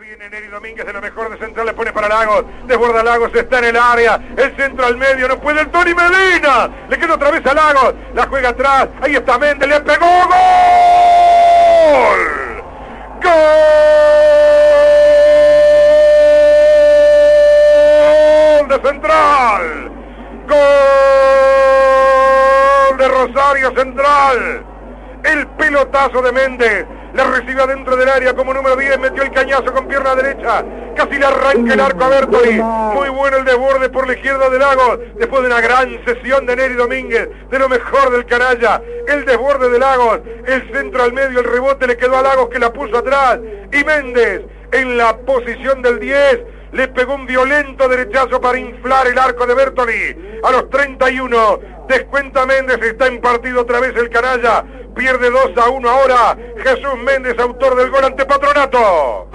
Viene Neri Domínguez de lo mejor de central, le pone para Lagos, desborda Lagos, está en el área, el centro al medio, no puede el Tony Medina, le queda otra vez a Lagos, la juega atrás, ahí está Méndez, le pegó, ¡gol! ¡Gol de central! ¡Gol de Rosario Central! El pelotazo de Méndez le recibió dentro del área como número 10, metió el cañazo con pierna derecha, casi le arranca el arco a Bertoli, muy bueno el desborde por la izquierda de Lagos, después de una gran sesión de Neri Domínguez, de lo mejor del canalla, el desborde de Lagos, el centro al medio, el rebote le quedó a Lagos que la puso atrás, y Méndez en la posición del 10, le pegó un violento derechazo para inflar el arco de Bertoli. A los 31, descuenta Méndez, está en partido otra vez el canalla. Pierde 2 a 1 ahora. Jesús Méndez, autor del gol ante Patronato.